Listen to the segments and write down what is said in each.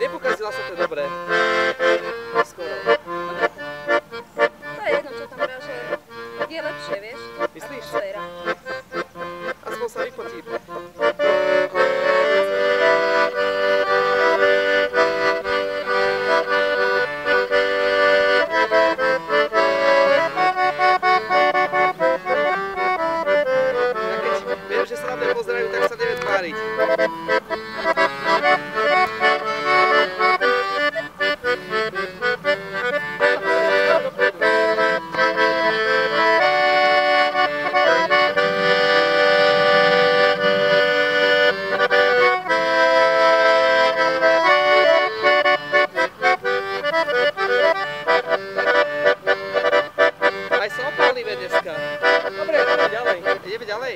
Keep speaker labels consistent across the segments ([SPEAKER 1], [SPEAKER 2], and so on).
[SPEAKER 1] Nepokazila som to dobre. Skoro.
[SPEAKER 2] To je jedno, čo tam že je lepšie, vieš?
[SPEAKER 1] Myslíš?
[SPEAKER 2] Atmosféra.
[SPEAKER 1] Aspoň sa vypotím. Viem, že sa na mňa pozerajú, tak sa neviem tváriť. Aj som opálnivé dneska. Dobre, ďalej. Ideme ďalej.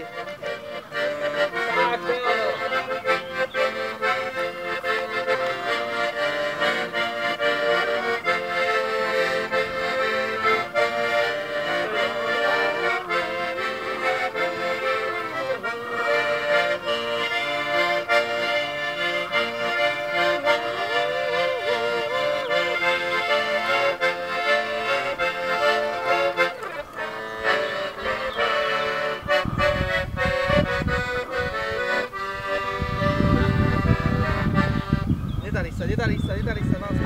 [SPEAKER 1] jedan
[SPEAKER 3] iza,
[SPEAKER 2] jedan iza nas.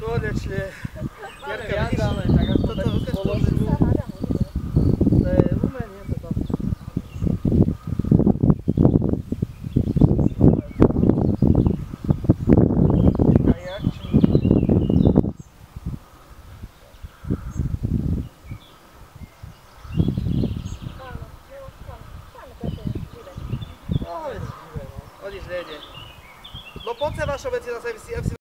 [SPEAKER 3] Kolječ je
[SPEAKER 1] nič nejde. No poď sa vašo veci zase, si